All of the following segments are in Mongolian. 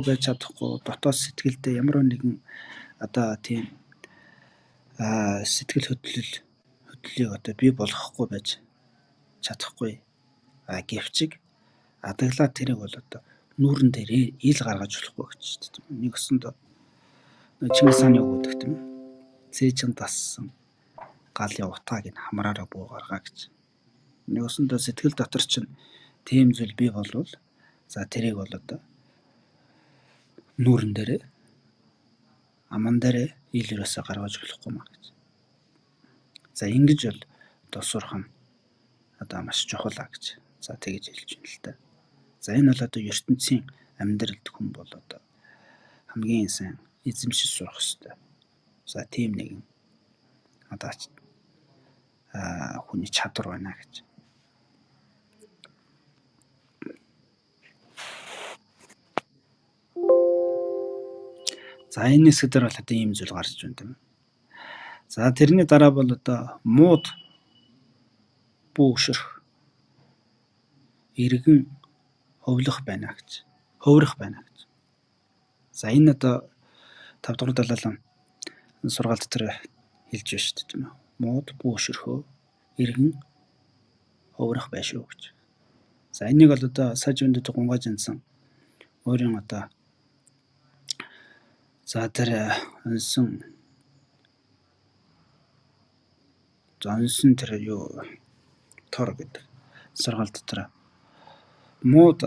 байж чадахгүй дотоод сэтгэлдээ ямар нэгэн одоо тийм сэтгэл хөдлөл хөдлөлийг одоо бий болгохгүй байж чадахгүй гэвчиг адаглаа тэрэг бол одоо нүүрэн дээр ил гаргаж болохгүй гэж тийм нэг өсөнд Чингис хааны үг гэдэг тийм. Цээжин тассан галын утгааг нь хамраараа буу гаргаа гэж. Нэг өсөндөө сэтгэл дотор чинь тийм зүйл бий болвол за тэрийг бол одоо нүүрэн дээрээ аман дээрээ ил юусаа гаргаж болохгүй маа гэж. За ингэж бол одоо сурах нь одоо маш чухал а гэж. За тэгэж хэлж байна л та. За энэ бол одоо ертөнцийн амьдралд хүн бол одоо хамгийн сайн эзэмшиж сурах хэрэгтэй. За тийм нэгэн одоо а хүний чадвар байна гэж. За энэ хэсэг дээр бол одоо ийм зүйл гарч байна тийм. За тэрний дараа бол одоо мууд бүүшрэх иргэн хөвлөх байна гэж. Хөврөх байна гэж. За энэ одоо 5 дугаар далаалан сургаал дотор хэлж байна шүү дээ тийм үү. Мууд бүүшрөхөө иргэн хөврөх байшгүй гэж. За энийг бол одоо саж өндөд гунгааж ансан өөрийн одоо За тэр онсон. Онсон тэр юу? Тор гэдэг. Сургаал дотор мууд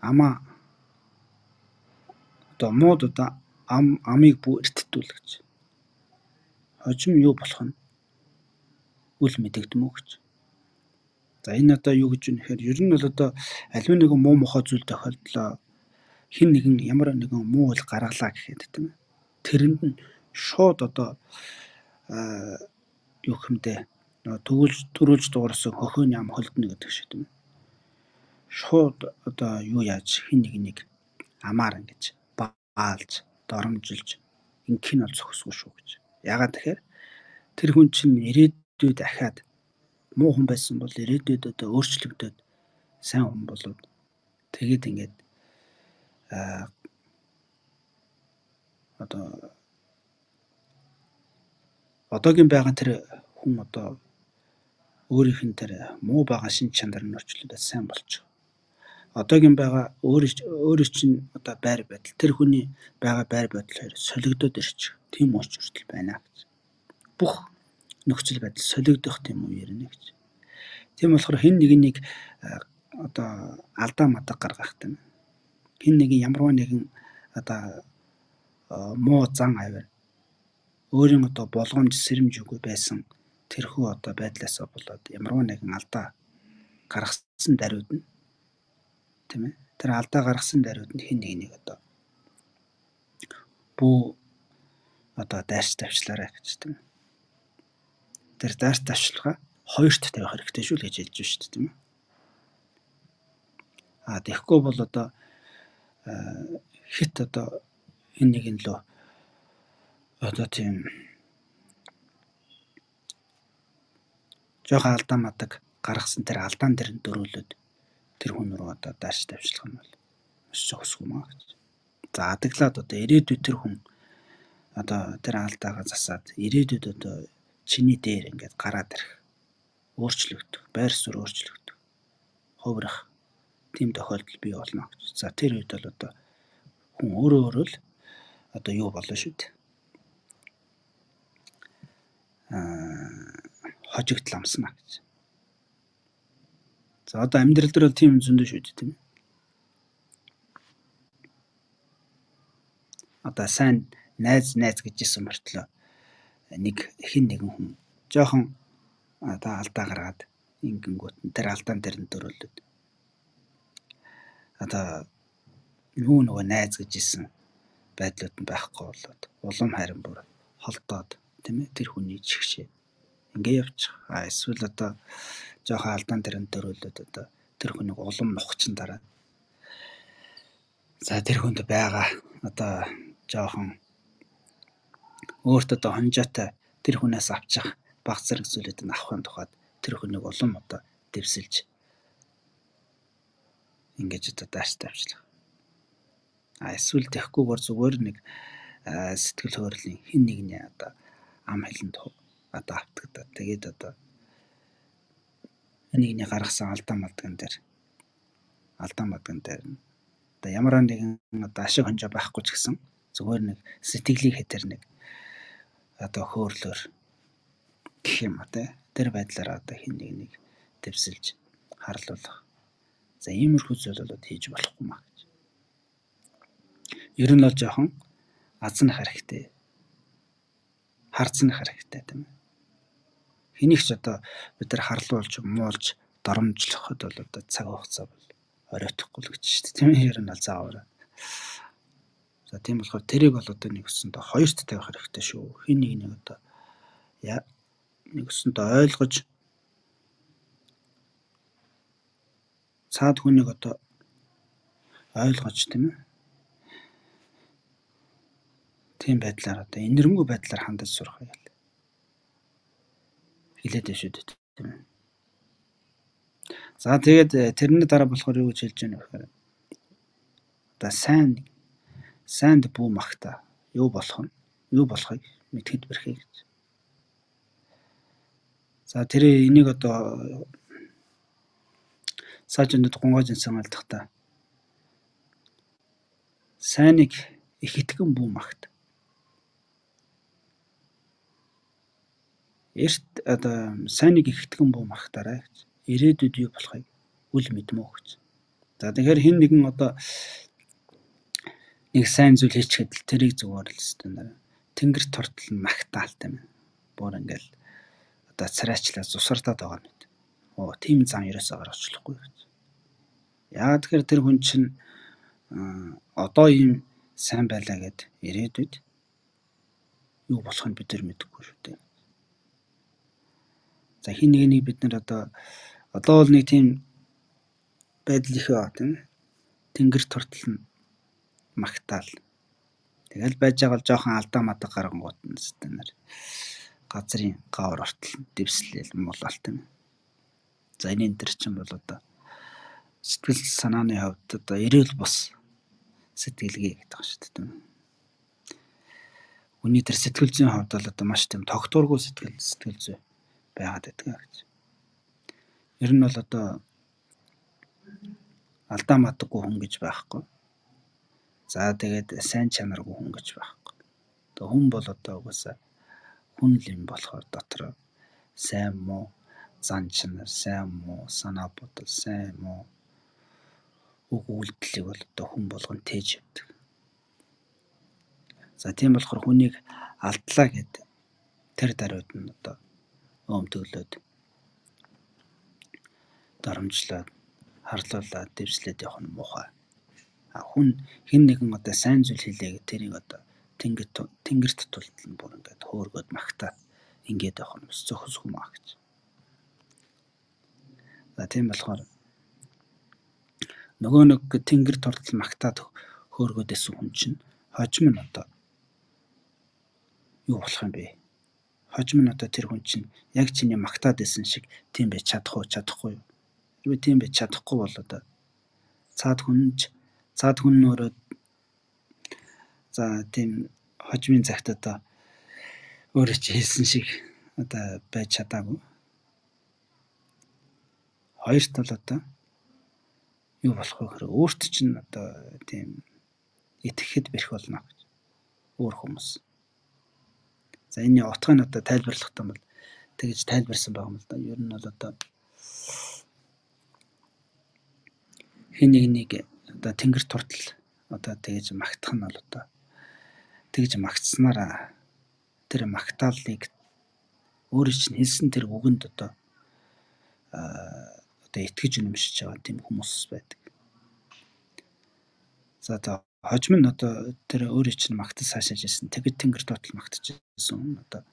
ама. Одоо мууд одоо ам амыг бүү эрттүүл гэж. Хожим юу болох нь? Үл мэдэгдэм үү гэж. За энэ одоо юу гэж юм нэхэр ер нь бол одоо аливаа нэгэн муу мохоо зүйл тохиолдлоо хин нэгэн ямар нэгэн муу үйл гаргалаа гэхэд тийм ээ. Тэрэнд нь шууд одоо юу хэмдэ төгөлж төрүүлж дуурсан хөхөөний ам холдно гэдэг шиг тийм ээ. Шууд одоо юу яаж хин нэг нэг амаар ингэж баалж доромжилж инх нь бол зохисгүй шүү гэж. Ягаад тэгэхээр тэр хүн чинь ирээдүйд дахиад муу хүн байсан бол ирээдүйд одоо өөрчлөгдөд сайн хүн болоод тэгээд ингээд одоо одоогийн байгаа тэр хүн одоо өөрийнх нь тэр муу байгаа шин чанар нь орчлоод сайн байгаа. Одоогийн байгаа өөрийн чинь одоо байр байдал тэр хүний байгаа байр байдал хоёр солигдоод ирчих. Тийм ууч хүртэл байна гэж. Бүх нөхцөл байдал солигдох тийм үе ирнэ гэж. Тийм болохоор хэн нэг нэг одоо алдаа мадаг гаргах тийм хин нэгэн ямарваа нэгэн одоо муу зан авир. Өөрийн одоо болгоомж сэрэмж үгүй байсан. Тэрхүү одоо байдлаасаа болоод ямарваа нэгэн алдаа гаргасан даруйд нь тийм ээ тэр алдаа гаргасан даруйд нь хин нэг нэг одоо бүү одоо дайрч тавьчлаарай гэж тийм ээ. Тэр дайрч тавьчлага хоёрт тавих хэрэгтэй шүү л гэж хэлж байна шүү дээ тийм ээ. А тэгэхгүй бол одоо хит одоо энэ нэг нь лөө одоо тийм жоохон алдаа мадаг гаргасан тэр алдаан дээр нь дөрүүлээд тэр хүн рүү одоо дааш тавьшлах нь бол маш зохисгүй маа гэж. За адаглаад одоо ирээдүйд тэр хүн одоо тэр алдаагаа засаад ирээдүйд одоо чиний дээр ингээд гараад ирэх өөрчлөгдөх, байр суурь өөрчлөгдөх, хувирах тийм тохиолдол бий болно гэж. За тэр үед бол одоо хүн өөрөө өөрөө л одоо юу болно шүү дээ. Аа хожигдл амснаа гэж. За одоо амьдрал дээр бол тийм зөндөө шүү дээ тийм ээ. Одоо сайн найз найз гэж исэн мөртлөө нэг хин нэгэн хүн жоохон одоо алдаа гаргаад ингэнгүүт тэр алдаан дээр нь дөрөлдөд одоо юу нөгөө найз гэж исэн байдлууд нь байхгүй болоод улам харин бүр холдоод тийм ээ тэр хүний чигшээ ингээ явчих. А эсвэл одоо жоохон алдаан дэрэн дөрүүлээд одоо тэр хүнийг улам нухчин дараа. За тэр хүнд байгаа одоо жоохон өөрт одоо хонжоотой тэр хүнээс авчих баг зэрэг зүйлүүд нь авахын тухайд тэр хүнийг улам одоо дэвсэлж ингэж одоо дааш тавьчлаа. А эсвэл тэхгүйгээр зүгээр нэг сэтгэл хөдлөлийн хин нэгний одоо ам хэлэнд одоо автагдаад тэгээд одоо нэгний гаргасан алдаа малдган дээр алдаа малдган дээр одоо ямар нэгэн одоо ашиг хонжоо байхгүй ч гэсэн зүгээр нэг сэтгэлийг хэтэр нэг одоо хөөрлөөр гэх юм а тэ тэр байдлаар одоо хин нэг нэг төвсөлж харлуулах. За иймэрхүү зүйл болоод хийж болохгүй маа гэж. Ер нь бол жоохон азнах хэрэгтэй. Харцнах хэрэгтэй тийм ээ. Хэнийг ч одоо бид нар харлуулж, муулж, доромжлоход бол одоо цаг хугацаа бол оройтхгүй л гэж шүү дээ. Тийм ээ ер нь бол заавар. За тийм болохоор тэрийг бол одоо нэг өсөндөө хоёрт тавих хэрэгтэй шүү. Хин нэг нэг одоо нэг өсөндөө ойлгож цаад хүнийг одоо ойлгож тийм ээ. Тийм байдлаар одоо инэрмгүй байдлаар хандаж сурах юм. Хилээд байна шүү дээ тийм ээ. За тэгээд э, тэрний дараа болохоор юу гэж хэлж байна вэ гэхээр одоо сайн сайнд бүү магта юу болох нь юу болохыг мэдхэд бэрхээ гэж. За тэр энийг одоо саажинд гонгойж инсан алдахта сайныг их итгэн бүү магт. Эрт одоо сайныг их итгэн бүү магтаарай гэж ирээдүйд юу болохыг үл мэдмөө гэж. За тэгэхээр хин нэгэн одоо нэг сайн зүйл хийчихэд л тэрийг зүгээр л өстөнөр тэнгэр тортол нь магтаалтай юм. Буур ингээл одоо царайчлаа зусардаад байгаа мэт. Оо тийм зам ерөөсөө гаргачлахгүй гэж. Яа тэгэхээр тэр хүн чинь одоо ийм сайн байлаа гэд ирээдүйд юу болох нь бид нар мэдэхгүй шүү дээ. За хин нэг нэг бид нар одоо Одоо бол нэг тийм байдал их байгаа тийм тэнгэр тортол нь магтаал. Тэгэл байж байгаа л жоохон алдаа мадаа гаргангууд нь өстэй нар газрын гавар ортол дэвслэл муулалт юм. За энэ энэ төр чинь бол одоо сэтгэл санааны хувьд одоо эрүүл бус сэтгэлгээ гэдэг байна шүү дээ. Үний тэр сэтгэл зүйн хувьд бол одоо маш тийм тогтворгүй сэтгэл сэтгэл зүй байгаад байдаг гэж. Ер нь бол одоо алдаа мадаггүй хүн гэж байхгүй. За тэгээд сайн чанаргүй хүн гэж байхгүй. Тэгээ хүн бол одоо угаасаа хүн л юм болохоор дотор сайн муу зан чанар, сайн муу санаа бодол, сайн муу үг үйлдэлийг бол одоо хүн болгон тээж явдаг. За тийм болохоор хүнийг алдлаа гэд тэр даруйд нь одоо өмтөглөөд дарамжлаад харлуулаад дэвслээд явах нь муухай. А хүн хэн нэгэн одоо сайн зүйл хийлээ тэрийг одоо тэнгэр тэнгэрт тултал нь бүр ингээд хөөргөд магтаад ингээд явах нь зөхөс хүмаа гэж. За тийм болохоор нөгөө нэг тэнгэр тултал магтаад хөөргөдөөс хүн чинь хожим нь одоо юу болох юм бэ? Хожим нь одоо тэр хүн чинь яг чиний магтаад исэн шиг тийм байж чадах уу чадахгүй юу? Хэрвээ тийм байж чадахгүй бол одоо цаад хүнж цаад хүн өөрөө за тийм хожмын цагт одоо өөрөө ч хэлсэн шиг одоо байж чадаагүй. Хоёрт бол одоо юу болох вэ гэхээр өөрт чинь одоо тийм итгэхэд бэрх болно гэж өөр хүмүүс. За энэ утгыг одоо тайлбарлах юм бол тэгэж тайлбарсан байгаа юм л да. Ер нь бол одоо хэн нэг нэг одоо тэнгэр туртал одоо тэгж магтах нь бол одоо тэгж магтснараа тэр магтаалыг өөрөө чинь хэлсэн тэр үгэнд одоо одоо итгэж үнэмшиж байгаа тийм хүмүүс байдаг. За одоо хожим нь одоо тэр өөрөө чинь магтас хаашааж ирсэн тэгэд тэнгэр дутал магтаж ирсэн одоо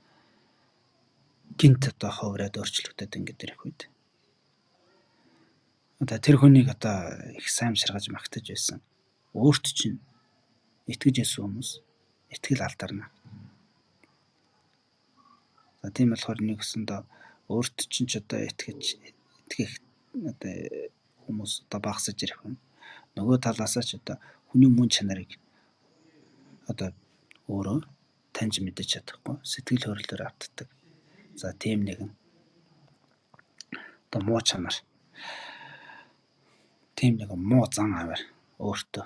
гинт одоо ховроод өөрчлөгдөд ингээд ирэх үед одоо тэр хүнийг одоо их саймширгаж магтаж байсан. Өөрт чинь итгэж байсан хүмүүс итгэл алдарна. За тийм болохоор нэг өсөндөө өөрт чинь ч одоо итгэж итгэх одоо хүмүүс одоо багасж ирэх юм. Нөгөө талаасаа ч одоо хүний мөн чанарыг одоо өөрөө таньж мэдэж чадахгүй сэтгэл хөдлөлөөр автдаг. За тийм нэгэн одоо муу чанар тийм нэг муу зан аваар өөртөө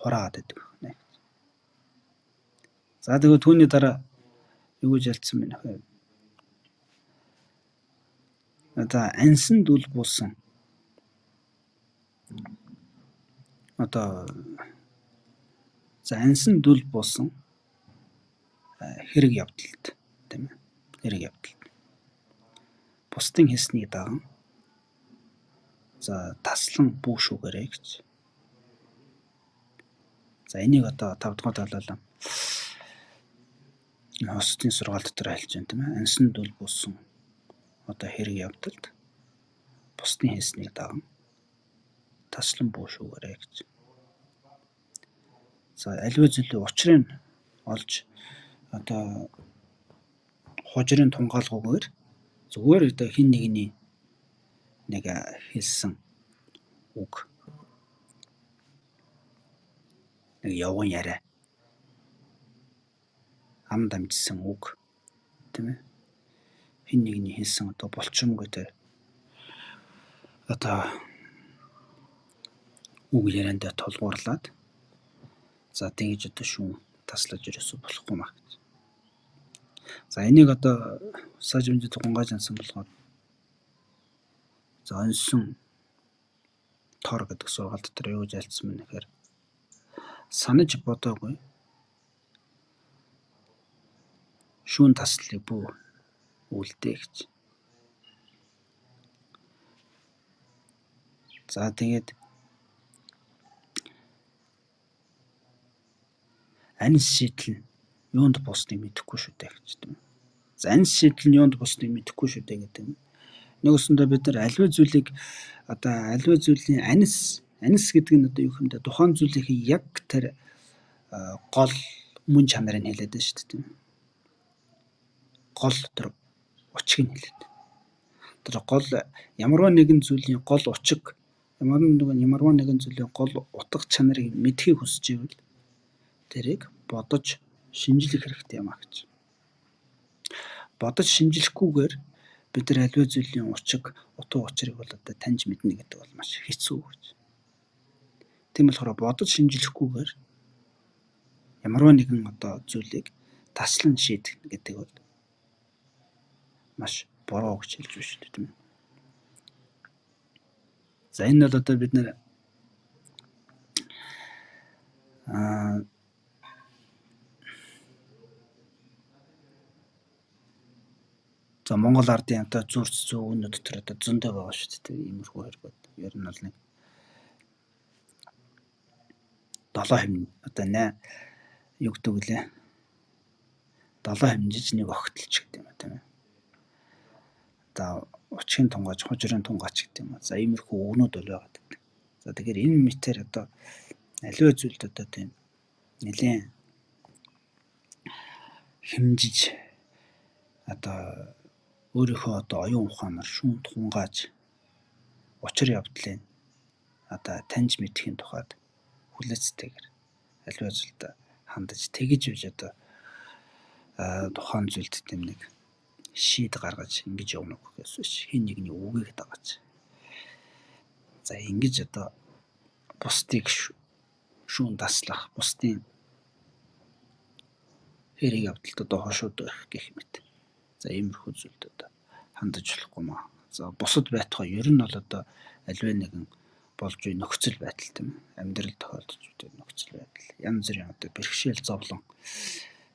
хураагаад байдаг нэ. За тэгээ түүний дараа юу гэж ялцсан бэ нөхөө? Одоо ансан дүл буусан. Одоо за ансан дүл буусан хэрэг явдалд тийм ээ. Хэрэг явдалд. Бусдын хийснийг даган за таслан бүүшүүгээрэй гэж. За энийг одоо 5 дахь талаалаа. Хостын сургаал дотор альж байна тийм ээ. Ансан дүл буусан одоо хэрэг явдалд бусдын хийснийг даган таслан бүүшүүгээрэй гэж. За аливаа зүйлийн учрыг олж одоо хожирын тунгаалгүйгээр зүгээр одоо хин нэгний нэг хэлсэн үг. Нэг явган яриа. Ам дамжсан үг. Тийм ээ хин нэгний хэлсэн одоо булчимгүй те одоо үг яриандаа тулгуурлаад за тэгж одоо шүүн таслаж ерөөсө болохгүй маа гэж. За энийг одоо саж хэмжээд гонгааж ансан болгоод за онсон тор гэдэг сургаал дотор юу гэж альцсан мэн гэхээр санаж бодоогүй шүүн таслыг бүү үлдээ гэж. За тэгээд анис шийдэл нь юунд бусныг мэдэхгүй шүү дээ гэж тийм. За анис шийдэл нь юунд бусныг мэдэхгүй шүү дээ гэдэг юм. Нэг өсөндөө бид нар аливаа зүйлийг одоо аливаа зүйлийн анис анис гэдэг нь одоо юу юм бэ? Тухайн зүйлийн яг тэр гол мөн чанарыг хэлээд байна шүү дээ. Гол тэр учиг нь хэлээд. Тэр гол ямарваа нэгэн зүйлийн гол учиг ямар нэгэн ямарваа нэгэн зүйлийн гол утга чанарыг мэдхийг хүсэж ивэл тэрийг бодож шинжлэх хэрэгтэй юм а гэж. Бодож шинжлэхгүйгээр бид нар аливаа зүйлийн учиг, утга учирыг бол одоо таньж мэднэ гэдэг бол маш хэцүү гэж. Тийм болохоор бодож шинжлэхгүйгээр ямарваа нэгэн одоо зүйлийг таслан шийдэх гэдэг бол маш буруу гэж хэлж байна шүү дээ тийм ээ. За энэ бол одоо бид нэр аа За Монгол ардын одоо зүрц зүүн дотор одоо зөндөө байгаа шүү дээ. Иймэрхүү хэрэгүүд. Ер нь бол нэг 7 хэм одоо 8 юу гэдэг вүлээ. 7 хэмжиж нэг огтлч гэдэг юм тийм ээ. За учгийн тунгааж, хожирын тунгаач гэдэг юм. За иймэрхүү өгнүүд бол байгаа гэдэг. За тэгэхээр энэ мэтэр одоо аливаа зүйлд одоо тийм нэлээд хэмжиж одоо өөрийнхөө одоо оюун ухаанаар шүүн тунгааж учир явдлын одоо таньж мэдхийн тухайд хүлээцтэйгэр аливаа зүйлд хандаж тэгж үж одоо тухайн зүйлд тэм нэг шийд гаргаж ингэж явна гэхээс биш хин нэгний үгийг дагаж. За ингэж одоо бусдыг шүүн таслах бусдын хэрэг явдалд одоо хошууд байх гэх мэт. За иймэрхүү зүйлд одоо хандаж болохгүй маа. За бусад байтугай ер нь бол одоо альваа нэгэн болж буй нөхцөл байдал тийм амьдрал тохиолдож буй нөхцөл байдал янз бүрийн одоо бэрхшээл зовлон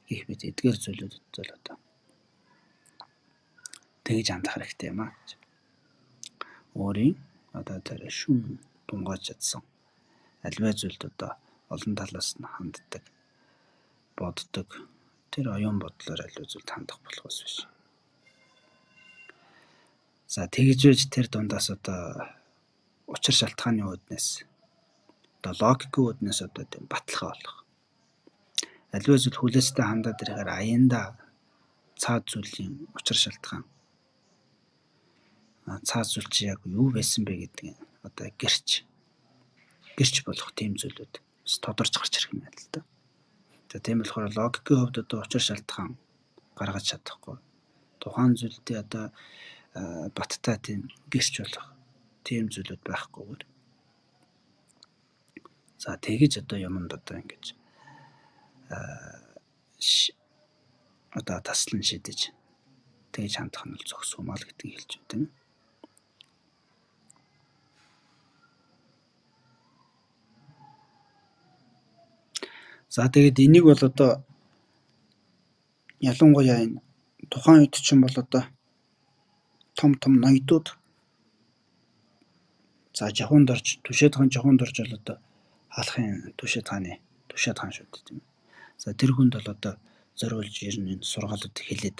гэх мэт эдгээр зүйлүүдэд бол одоо тэгж хандах хэрэгтэй юм аа гэж. Өөрийн одоо тэр шүүн тунгааж чадсан альваа зүйлд одоо олон талаас нь ханддаг боддог тэр оюун бодлоор альваа зүйлд хандах болохоос биш. За тэгж үж тэр дундаас одоо учир шалтгааны үүднээс одоо логикийн үүднээс одоо тийм баталгаа болох. Аливаа зүйл хүлээстэй хандаад ирэхээр аяанда цаад зүйлийн учир шалтгаан цаад зүйл чи яг юу байсан бэ гэдэг одоо гэрч гэрч болох тийм зүйлүүд тодорч гарч ирэх юм байна л да. За тийм болохоор логикийн хувьд одоо учир шалтгаан гаргаж чадахгүй. Тухайн зүйлдээ одоо баттай тийм гэрч болох тийм зүйлүүд байхгүйгээр. За тэгэж одоо юмд одоо ингэж одоо таслан шидэж тэгж хандах нь зөвхс юмаа л гэдгийг хэлж байна тийм ээ. За тэгээд энийг бол одоо ялангуяа энэ тухайн үед чинь бол одоо том том ноёдууд за жахуунд орж түшээд хаан жахуунд орж бол одоо хаалхын түшээд хааны түшээд хаан шүү дээ тийм. За тэр хүнд бол одоо зориулж ирнэ энэ сургаалууд хэлээд.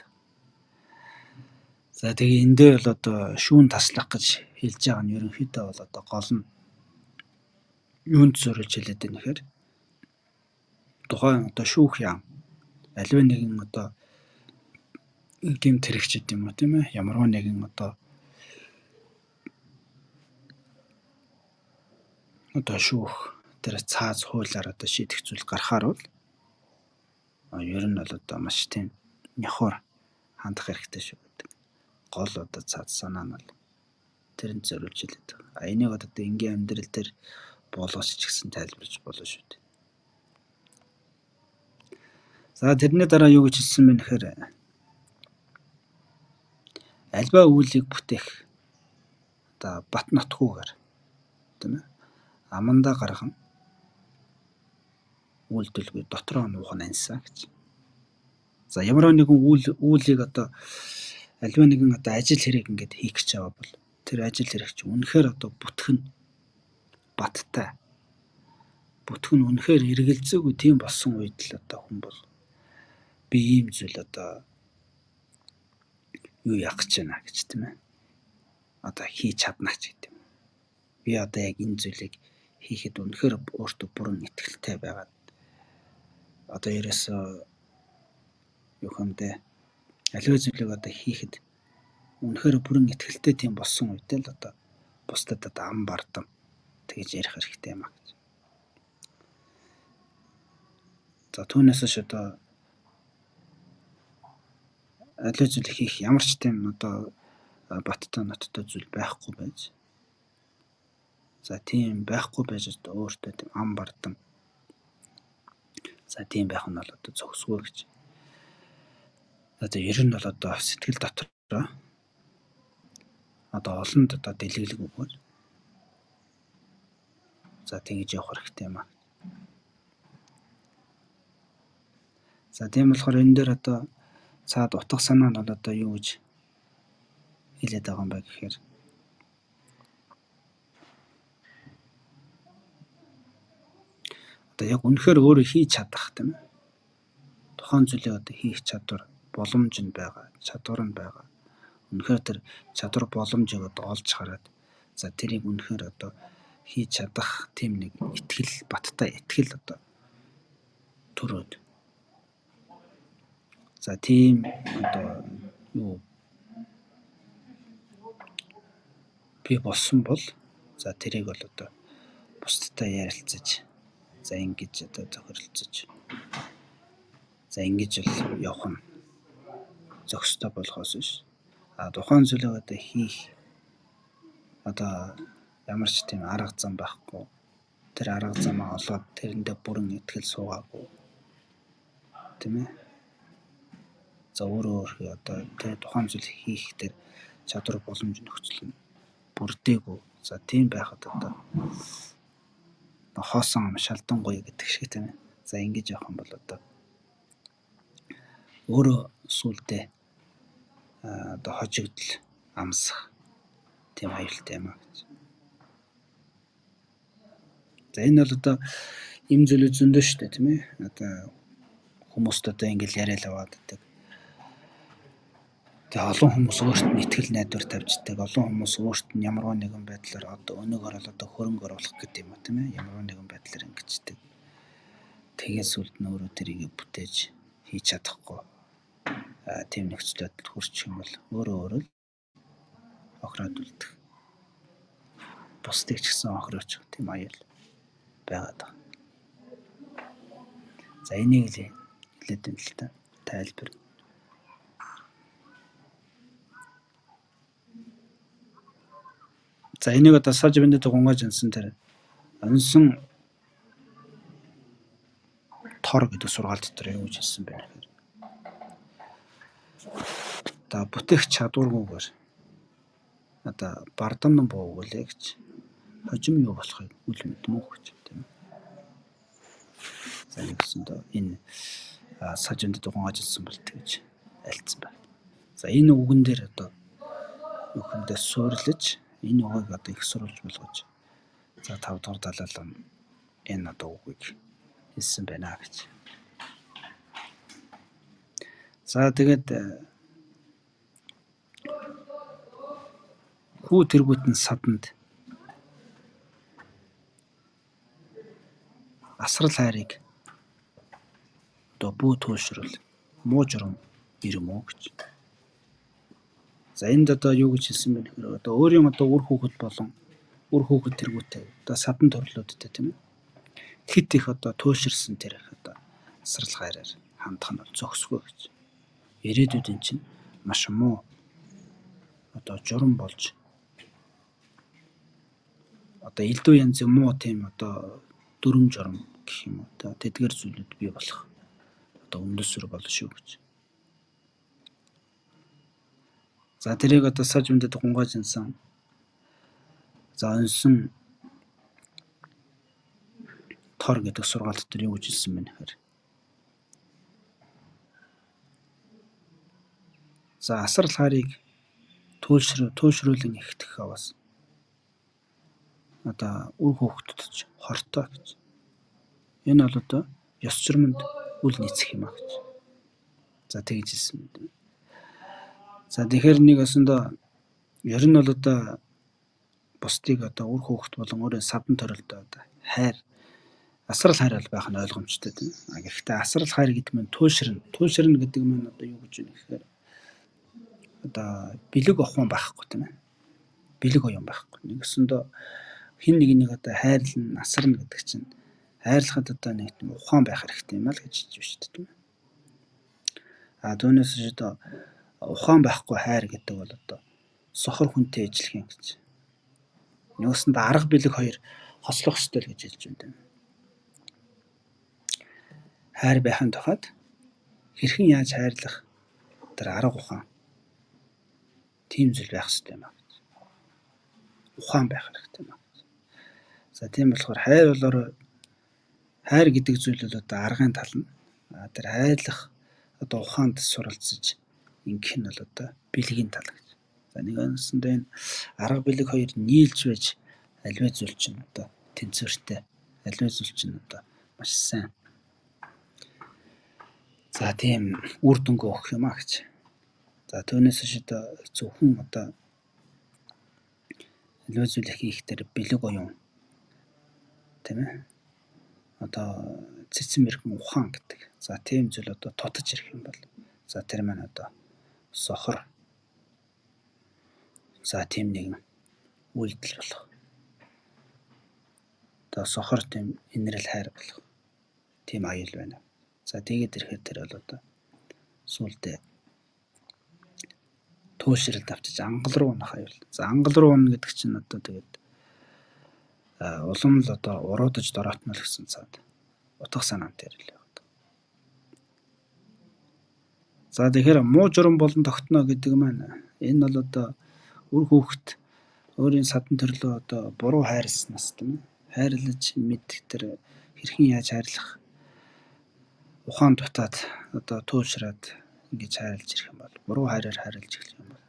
За тэгээ энэ дээр бол одоо шүүн таслах гэж хэлж байгаа нь ерөнхийдөө бол одоо гол нь юунд зориулж хэлээд байна гэхээр тухайн одоо шүүх яам аливаа нэгэн одоо гимт хэрэгчд юм уу тийм ээ ямарваа нэгэн одоо одоо шүүх тэр цааз хуулиар одоо шийдэх зүйл гарахаар бол ер нь бол одоо маш тийм нөхөр хандах хэрэгтэй шүү гэдэг. Гол одоо цааз санаа нь бол тэрэнд зориулж хэлээд байгаа. А энийг одоо энгийн амьдрал дээр болгоч ч гэсэн тайлбарж болно шүү дээ. За тэрний дараа юу гэж хэлсэн бэ гэхээр альва үйлийг бүтээх одоо бат нотгүйгээр тийм ээ амандаа гарган үйлдэлгүй дотроо нуух нь аньсаа гэж. За ямар нэгэн үйл үйлийг одоо альва нэгэн одоо ажил хэрэг ингээд хийх гэж байгаа бол тэр ажил хэрэг чи үнэхээр одоо бүтгэн баттай бүтгэн үнэхээр эргэлзээгүй тийм болсон үед л одоо хүн бол би ийм зүйл одоо юу яах гэж байна гэж тийм ээ. Одоо хийж чадна ч гэдэг юм. Би одоо яг энэ зүйлийг хийхэд үнэхээр өөртөө бүрэн итгэлтэй байгаад одоо ерөөсөө юу хэмдэ аливаа зүйлийг одоо хийхэд үнэхээр бүрэн итгэлтэй тийм болсон үедээ л одоо бусдад одоо ам бардам тэгж ярих хэрэгтэй юм аа гэж. За түүнээс ш одоо аливаа зүйл хийх ямар ч тийм одоо баттай ноттой зүйл байхгүй байж. За тийм байхгүй байж одоо өөртөө тийм ам бардам. За тийм байх нь бол одоо зогсгүй гэж. Одоо ер нь бол одоо сэтгэл дотор одоо олонд одоо дэлгэглэгүйгээр за тэгж явах хэрэгтэй юм аа. За тийм болохоор энэ дээр одоо цаад утга санаа нь бол одоо юу гэж хэлээд байгаа юм бэ гэхээр одоо яг үнэхээр өөрөө хийж чадах тийм ээ. Тухайн зүйлийг одоо хийх чадвар боломж нь байгаа, чадвар нь байгаа. Үнэхээр тэр чадвар боломжийг одоо олж хараад за тэрийг үнэхээр одоо хийж чадах тийм нэг ихтгэл баттай ихтгэл одоо төрөөд За тийм. Одоо юу? Би болсон бол за тэрийг бол одоо бусдтай ярилцаж за ингэж одоо тохиролцож за ингэж бол явах нь зохистой болохоос биш. А тухайн зүйлийг одоо хийх одоо ямар ч тийм арга зам байхгүй. Тэр арга замаа олоод тэрэндээ бүрэн итгэл суугаагүй. Тийм ээ За өөрөө өөрхий одоо тэр тухайн зүйл хийх тэр чадвар боломж нөхцөл нь бүрдээгүй. За тийм байхад одоо хоосон ам шалдангуй гэдэг шиг тийм ээ. За ингэж явах юм бол одоо өөрөө сүулдэ одоо хожигдл амсах тийм аюултай юм аа гэж. За энэ бол одоо им зүйлүүд зөндөө шүү дээ тийм ээ. Одоо хүмүүст одоо ингэж яриад аваад байдаг Тэгээ олон хүмүүс өөрт нь ихтгэл найдвар тавьждаг. Олон хүмүүс өөрт нь ямарваа нэгэн байдлаар одоо өнөөгөр бол одоо хөрөнгө оруулах гэдэг юм а тийм ээ. Ямарваа нэгэн байдлаар ингэждэг. Тэгээд сүлд нь өөрөө тэрийг бүтээж хийж чадахгүй. Аа тийм нөхцөл байдалд хүрчих юм бол өөрөө өөрөө л охроод үлдэх. Бусдыг ч гэсэн охрооч тийм аюул байгаад байна. За энийг л хэлээд байна л та. Тайлбар. За энийг одоо саж биндэд гунгаж ансан тэр онсон тор гэдэг сургаал дотор юу гэж хэлсэн бэ гэхээр одоо бүтээх чадваргүйгээр одоо бардам буугуулээ гэж хожим юу болохыг үл мэдмүү гэж тийм. За нэгсэн доо энэ сажинд дуган ажилласан бол тэгж альцсан байна. За энэ үгэн дээр одоо үхэндээ суурлаж энэ үгийг одоо их сурвалж болгож за 5 дугаар далаалан энэ одоо үгийг хэлсэн байна гэж. За тэгээд хүү тэргүүтэн саданд асрал хайрыг одоо бүү туушрал муу журам ирмөө гэж. За энд одоо юу гэж хэлсэн бэ гэхээр одоо өөрийн одоо үр хүүхэд болон үр хүүхэд тэргүүтэй одоо садан төрлөөдтэй тийм ээ. Хит их одоо тууширсан тэр одоо асрал хайраар хандах нь зөксгөө гэж. Ирээдүйдэн чинь маш муу одоо журам болж одоо элдв янзын муу тийм одоо дүрм журм гэх юм одоо тэдгэр зүйлүүд бий болох одоо үндэсвэр болно шүү гэж. За тэрийг одоо саж үндэд гунгааж инсан. За онсон тор гэдэг сургаалт дээр юу гэж хэлсэн бэ нэхэр. За асрал харийг туйлшруу туйлшруулан ихтэх аваас одоо үр хөөхтөд ч хортой гэж. Энэ бол одоо ёс журманд үл нийцэх юм а гэж. За тэгж хэлсэн. За тэгэхээр нэг өсөндөө ер нь бол одоо бусдыг одоо үр хөөхт болон өөрөө садан төрөлд одоо хайр асрал хайр бол байх нь ойлгомжтой тийм. А гэхдээ асрал хайр гэдэг нь туушрна. Туушрна гэдэг нь одоо юу гэж вэ гэхээр одоо бэлэг охин байхгүй тийм ээ. Бэлэг оюун байхгүй. Нэгсэндөө хин нэг нэг одоо хайрлан насарна гэдэг чинь хайрлахад одоо нэг тийм ухаан байх хэрэгтэй юм а л гэж хэлж байна шүү дээ тийм. А түүнээс ч одоо ухаан байхгүй хайр гэдэг бол одоо сохор хүнтэй юм гэж. Нөөсөнд арга бэлэг хоёр хослох ёстой л гэж хэлж байна. Хайр байхын тухайд хэрхэн яаж хайрлах тэр арга ухаан тийм зүйл байх хэрэгтэй юм а гэж. Ухаан байх хэрэгтэй юм а. За тийм болохоор хайр болоор хайр гэдэг зүйл бол одоо аргын тал нь. Тэр хайрлах одоо ухаанд суралцж ингэх нь бол одоо бэлгийн тал гэж. За нэг онсондоо энэ арга бэлэг хоёр нийлж байж аливаа зүйл чинь одоо тэнцвэртэй аливаа зүйл чинь одоо маш сайн. За тийм үр дүнгээ өгөх юм а гэж. За түүнээс ш одоо зөвхөн одоо аливаа зүйл хийх дээр бэлэг оюун тийм ээ. Одоо цэцэн мэрхэн ухаан гэдэг. За тийм зүйл одоо тотож ирэх юм бол за тэр маань одоо сохор. За тийм нэг үйлдэл болох. Одоо сохор тийм инрэл хайр болох. Тийм аюул байна. За тэгээд ирэхээр тэр бол одоо сүулдэ туушралд авчиж ангал руу унах аюул. За ангал руу унах гэдэг чинь одоо тэгээд улам л одоо уруудаж дороотно л гэсэн цаад утга санаан дээр л яваад. За тэгэхээр муу журам болон тогтно гэдэг маань энэ бол одоо үр хүүхэд өөрийн садан төрлөө одоо буруу хайрласнаас тийм хайрлаж мэд тэр хэрхэн яаж хайрлах ухаан дутаад одоо туушраад ингэж хайрлаж ирэх юм бол буруу хайраар хайрлаж эхлэх юм бол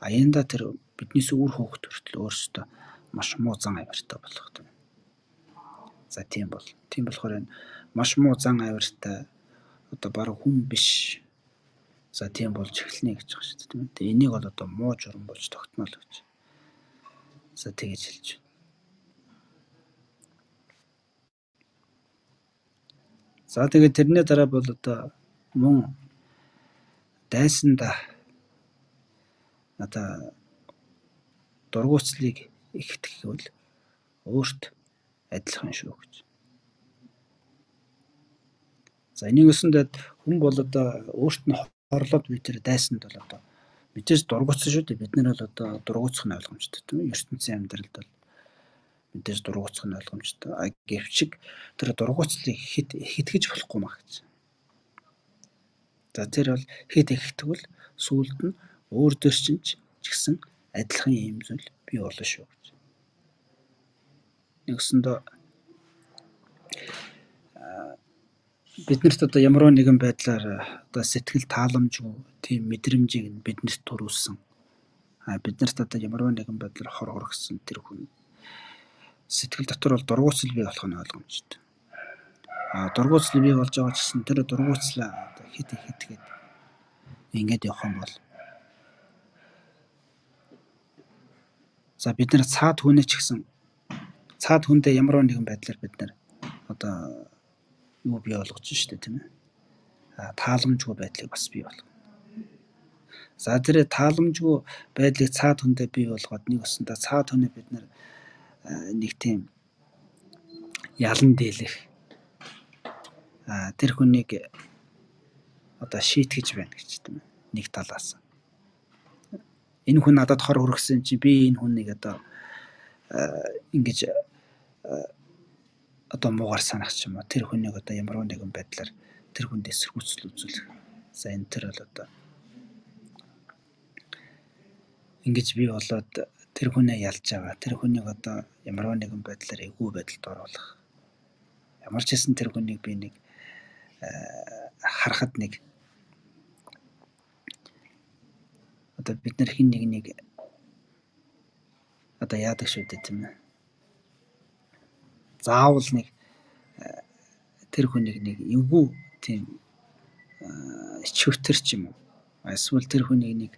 аяанда тэр биднээс үр хүүхэд хүртэл өөрсдөө маш муу зан авиртай болох юм. За тийм бол. Тийм болохоор энэ маш муу зан авиртай одоо баг хүн биш. За тийм болж эхэлнэ гэж байгаа шүү дээ. Тийм ээ. Энийг бол одоо муу журам болж тогтноо л гэж. За тэгэж хэлж байна. За тэгээд тэрний дараа бол одоо мөн дайсанда одоо дургуутслыг ихтгэхвэл өөрт адилхан шүү гэж. За энийг өсөндөө хүн бол одоо өөрт нь хорлоод би тэр дайсанд бол одоо мэдээж дургуцсан шүү дээ. Бид нар бол одоо дургуцах нь ойлгомжтой тийм үү? ертөнцийн амьдралд бол мэдээж дургуцах нь ойлгомжтой. А гэвчиг тэр дургуцлыг хит хитгэж болохгүй маа гэж. За тэр бол хит ихтгэл сүүлд нь өөр дөр чинь ч гэсэн адилхан юм зүйл бий болно шүү гэж. Нэгсэндээ биднэрт одоо ямар нэгэн байдлаар одоо сэтгэл тааламжгүй тийм мэдрэмжийг нь биднэрт төрүүлсэн. А биднэрт одоо ямар нэгэн байдлаар хор хоргосон тэр хүн сэтгэл дотор бол дургуутсал бий болох нь ойлгомжтой. А дургуутсал бий болж байгаа гэсэн тэр дургуутслаа одоо хит хит гээд ингээд явах юм бол За бид нар цаад хүнээ ч гэсэн цаад хүндээ ямар нэгэн байдлаар бид нар одоо юу бий болгож штэ тийм ээ. А тааламжгүй байдлыг бас бий болгоно. За тэр тааламжгүй байдлыг цаад хүндээ бий болгоод нэг өсөндөө цаад хүнээ бид нэг тийм ялан дийлэх а тэр хүнийг одоо шийтгэж байна гэж тийм. Нэг талаас энэ хүн надад хор хүргэсэн чи би энэ хүнийг одоо ингэж одоо муугар санах ч юм уу тэр хүнийг одоо ямар нэгэн байдлаар тэр хүнд эсэргүүцэл үзүүлэх. За энэ тэр бол одоо ингэж би болоод тэр хүнээ ялж байгаа. Тэр хүнийг одоо ямар нэгэн байдлаар эвгүй байдалд оруулах. Ямар ч хэсэн тэр хүнийг би нэг харахад нэг одоо бид нар хин нэг нэг одоо яадаг шүү дээ тийм ээ. Заавал нэг э, тэр хүнийг нэг эвгүй тийм чөвтөр ч юм уу. Эсвэл тэр хүнийг нэг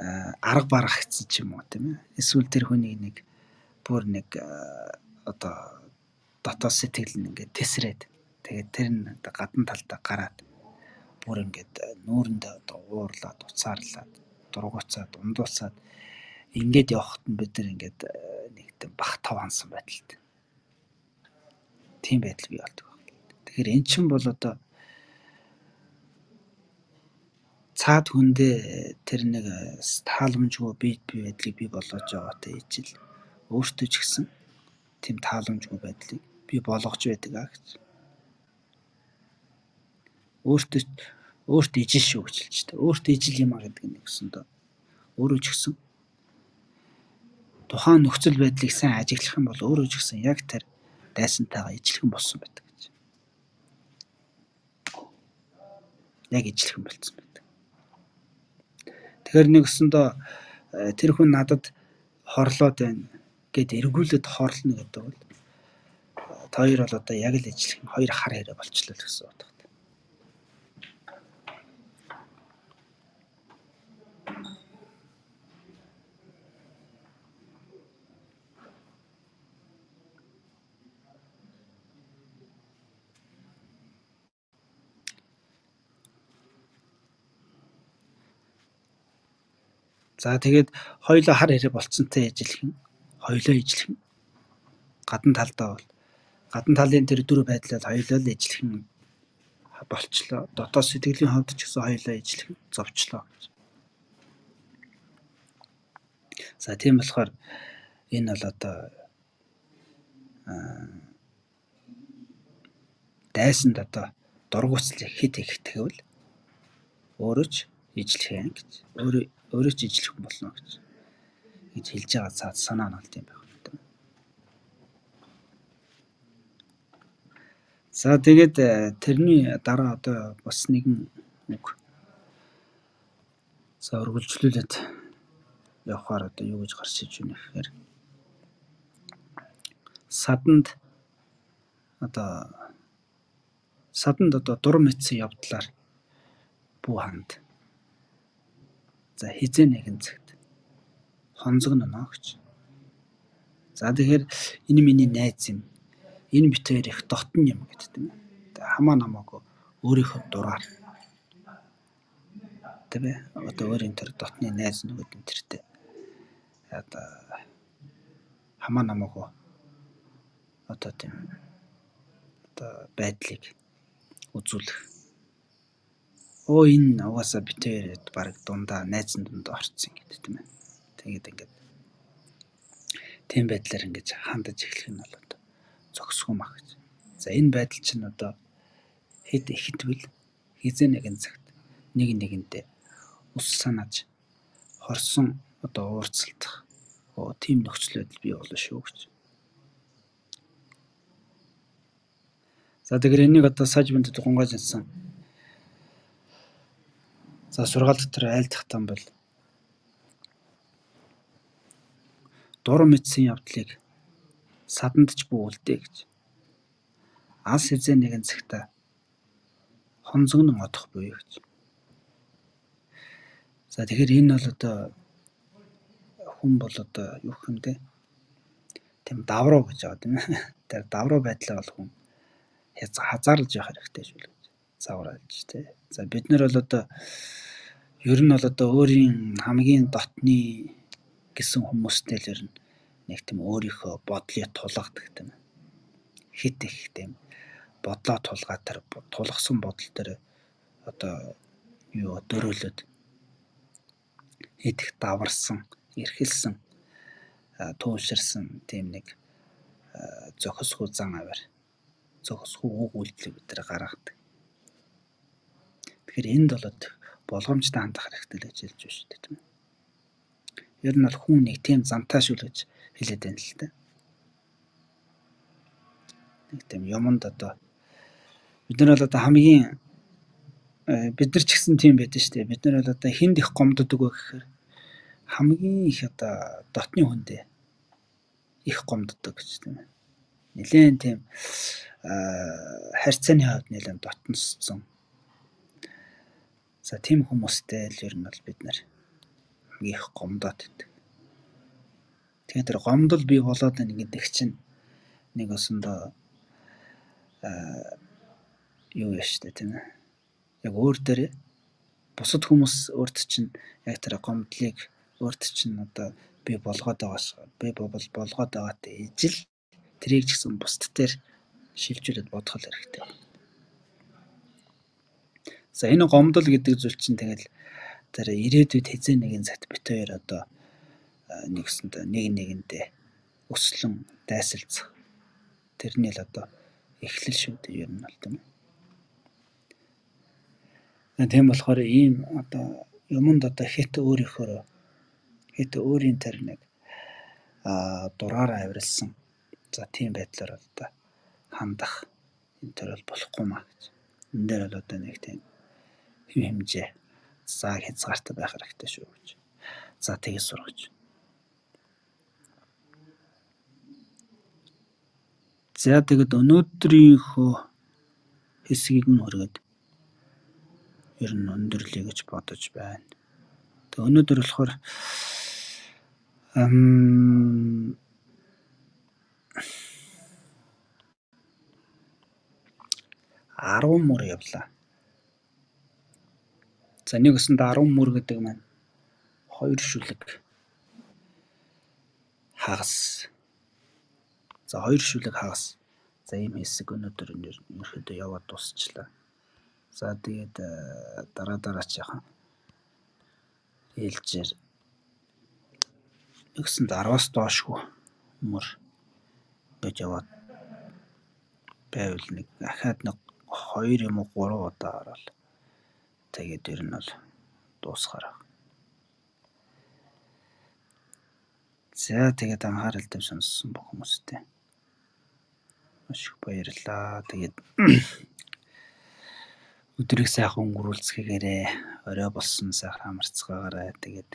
э, арга барах гэсэн ч юм уу тийм ээ. Эсвэл тэр хүнийг нэг бүр нэг э, одоо дотоод сэтгэл нь ингээд тесрээд тэгээд тэр нь гадна талдаа гараад бүр ингээд нүүрэндээ одоо уурлаад уцаарлаад дургуцаад ундууцаад ингээд явхад нь бид э, нэг тийм бах тав хансан байдалтай. Тийм байдал бий болдог. Тэгэхээр эн чинь бол одоо цаад хүндээ тэр нэг э, тааламжгүй бие бие байдлыг бий болгож байгаатай ижил өөртөө ч гэсэн тийм тааламжгүй байдлыг би болгож байдаг а гэж. Өөртөө өөрт ижил шүү гэж хэлж та. Өөрт ижил юм а гэдэг нь гэсэн доо. Өөрөө ч гэсэн тухайн нөхцөл байдлыг сайн ажиглах юм бол өөрөө ч гэсэн яг тэр дайсантайгаа ижилхэн болсон байдаг гэж. Яг ижилхэн болсон байдаг. Тэгэхээр нэгсэндээ тэр хүн надад хорлоод байна гэд эргүүлээд хорлно гэдэг бол хоёр бол одоо яг л ижилхэн хоёр хар хэрэг болчлоо гэсэн утга. За тэгээд хоёлоо хар хэрэг болцсонтой ижилхэн хоёлоо ижилхэн гадна талдаа бол. Гадна талын тэр дөрөв байдлаар хоёлоо л ижилхэн болчлоо. Дотоод сэтгэлийн хувьд ч гэсэн хоёлоо ижилхэн зовчлоо. За тийм болохоор энэ бол одоо дайсанд одоо дургуцлыг хит их тэгвэл өөрөө ч ижлэх юм гэж. Өөрөө өөрөө ч ижлэх болно гэж гэж хэлж байгаа цаад санаа нь болт юм байх юм. За тэгээд э, тэрний дараа одоо бас нэгэн үг. За өргөлжлүүлээд явхаар одоо юу гэж гарч иж байна гэхээр саданд одоо саданд одоо дур мэдсэн явдлаар бүү ханд За хизээ нэгэн цагт хонзогно гэж. За тэгэхээр энэ миний найз юм. Энэ бит хоёр их дотн юм гэдэг. Хамаа намаагүй өөрийнхөө дураар. Тэ одоо өөрийн тэр дотны найз нөгөөд энэ тэртэй. Одоо хамаа намаагүй одоо тийм одоо байдлыг үзүүлэх. Оо энэ угаасаа битээр баг дундаа найзан дунд орцсон гэдэг тийм ээ. Тэгээд ингээд тийм байдлаар ингэж хандаж эхлэх нь бол одоо зөксгүй мах гэж. За энэ байдал чинь одоо хэд ихэдвэл хизээ нэгэн цагт нэг нэгэнтэй ус санааж хорсон одоо уурцалдах оо тийм нөхцөл байдал бий болно шүү гэж. За тэгэхээр энийг одоо саж бэнтэд гонгааж ансан. За сургаал дотор айлдах там бол дур мэдсэн явдлыг садандж бүүлдэ гэж. Алс хизээ нэгэн цагта хонзогнон одох буюу гэж. За тэгэхээр энэ бол одоо хүн бол одоо юу юм те тийм давруу гэж тийм ээ. Тэр давруу байдлаа бол хүн хязгаарлаж явах хэрэгтэй шүү л гэж зааварлаж тий. За бид нар бол одоо ер нь бол одоо өөрийн хамгийн дотны гэсэн хүмүүстэй л ер нь нэг тийм өөрийнхөө бодлыг тулгадаг тийм хит их тийм бодлоо тулгаа тэр тулгсан бодол тэр одоо юу дөрөөлөд хит их даварсан эрхэлсэн тууширсан тийм нэг зохисгүй зан аваар зогсгүй үг үйлдэл бид нар гаргадаг. Тэгэхээр энд болоод болгоомжтой хандах хэрэгтэй л гэж хэлж байна шүү дээ тийм үү. Ер нь бол хүн нэг тийм замтай шүү л гэж хэлээд байна л да. Нэг тийм юмд одоо бид нар бол одоо хамгийн э, бид нар ч гэсэн тийм байдаг шүү дээ. Бид нар бол одоо хинд их гомддог вэ гэхээр хамгийн их одоо дотны хүндээ их гомддог гэж тийм ээ. Нилээн тийм харьцааны хавьд нэлээд дотноссон. За тийм хүмүүстэй л ер нь бол бид нар их гомдоод байдаг. Тэгээд тэр гомдол бий болоод байна гэдэг чинь нэг өсөндөө юу яа штэ тийм ээ. Яг өөр дээр бусад хүмүүс өөрт чинь яг тэр гомдлыг өөрт чинь одоо би болгоод байгаас би болгоод байгаатай ижил тэрийг ч гэсэн бусд дээр шилжүүлээд бодох хэрэгтэй байна. За энэ гомдол гэдэг зүйл чинь тэгэл тэр ирээдүйд хэзээ нэгэн цагт бит хоёр одоо нэгсэнд нэг нэгэндээ өслөн дайсалцах тэрний л одоо эхлэл шүү дээ ер нь бол тийм. Тийм болохоор ийм одоо юмд одоо хит өөрийнхөө хит өөрийн тэр нэг а дураараа авиралсан. За тийм байдлаар одоо хандах энэ төр бол болохгүй маа гэж. Энэ дээр бол одоо нэг тийм хэв хэмжээ зааг хязгаартай байх хэрэгтэй шүү гэж. За тэгээс сургаж. За тэгэд өнөөдрийнхөө хэсгийг нь хөргöd ер нь өндөрлөе гэж бодож байна. Тэг өнөөдөр болохоор ам 10 мөр явлаа. За нэг өсөнд 10 мөр гэдэг маань хоёр шүлэг хагас. За хоёр шүлэг хагас. За ийм хэсэг өнөөдөр ерөөхдөө яваад дуусчлаа. За тэгээд э, дараа дараачиххан ээлжээр нэгсэнд 10-аас доошгүй мөр гэж яваад байвал нэг ахаад нэг 2 юм уу 3 удаа ороод тэгээд ер нь бол дуусгаар байна. За тэгээд анхаарал тавь сонссон бүх хүмүүстээ маш их баярлалаа. Тэгээд өдрийг сайхан өнгөрүүлцгээгээрээ орой болсон сайхан амарцгаагаарай. Тэгээд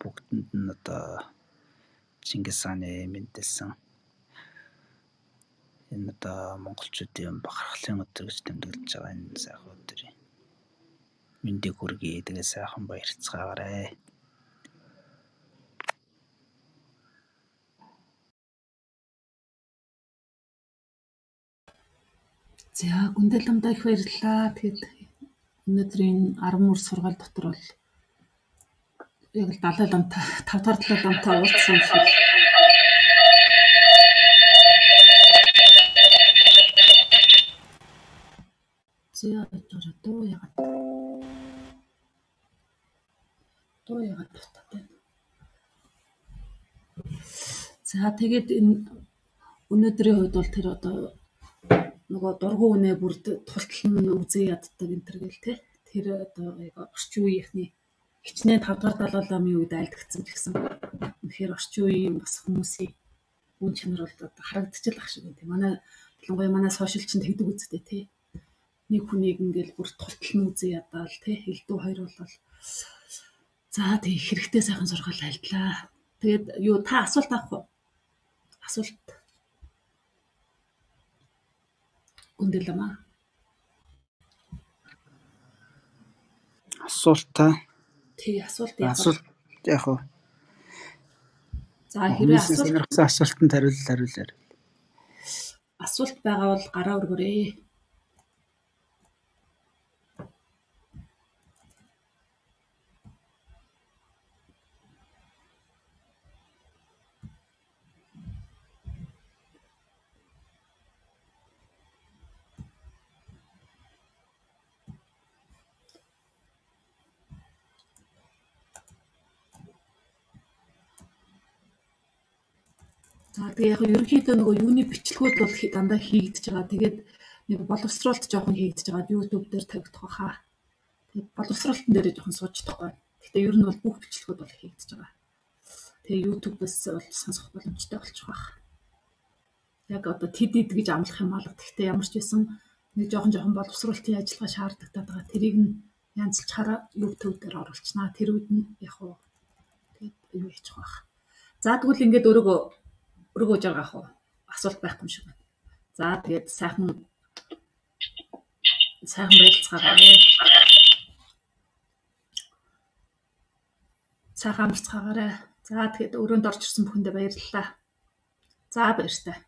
бүгдэнд нь одоо Чингис хааны мэдээлсэн энэ одоо монголчуудын бахархлын өдөр гэж тэмдэглэж байгаа энэ сайхан өдрийн мэндийг хүргэе. Тэгээ сайхан баярцгаагаарай. За гүндэл ламдаа их баярлалаа. Тэгэд өнөөдрийн 10 мөр сургаал дотор бол яг л 70 ламтай 5 дахь 7 ламтай уулзсан шиг За тэгээд энэ өнөөдрийн хувьд бол тэр одоо нөгөө дургуй үнэ бүрд тултал нь үзээ яддаг энэ төр гэл те. Тэр одоо орчин үеийнхний хичнээн 5 дугаар далайн ламын үед айлдгцсан гэсэн. Үнэхээр орчин үеийн бас хүмүүсийн үн чанар бол одоо харагдчихлах шиг байна. Манай ялангуяа манай сошиал чинь тэгдэг үсттэй те. Нэг хүнийг ингээл бүр тултал нь үзээ ядаал те. Элдв хоёр бол за тэг хэрэгтэй сайхан сургаал альдлаа. Тэгээд юу та асуулт авах уу? Асуулт. Гүндэлэмаа. Асуултаа. Тий, асуулт яах вэ? Асуулт яг уу. За хэрвээ асуулт сонирхсан асуултанд хариулт хариулаарай. асуулт байгаа бол гараа өргөрөө. За тэгээ яг ерөнхийдөө нөгөө юуны бичлэгүүд бол хи- дандаа хийгдэж байгаа. Тэгээд нэг боловсруулалт жоохон хийгдэж байгаа. YouTube дээр тавигдах баха. Тэгээд боловсруулалтын дээр жоохон суучдах байна. Гэхдээ ер нь бол бүх бичлэгүүд бол хийгдэж байгаа. Тэгээ YouTube-ээс бол сонсох боломжтой болчих واخ. Яг одоо TED гэж амлах юм алга. Гэхдээ ямар ч байсан нэг жоохон жоохон боловсруулалтын ажиллагаа шаардлагатай байгаа. Тэрийг нь янзлчаараа YouTube дээр оруулчихнаа. Тэр үед нь яг уу тэгээд юу хийчих واخ. За тэгвэл ингээд өөрийгөө өргөөж байгаа уу? Асуулт байхгүй юм шиг байна. За тэгээд сайхан сайхан байцгаагаарай. Сайхан амарцгаагаарай. За тэгээд өрөөнд орж ирсэн бүхэндээ баярлалаа. За баяртай.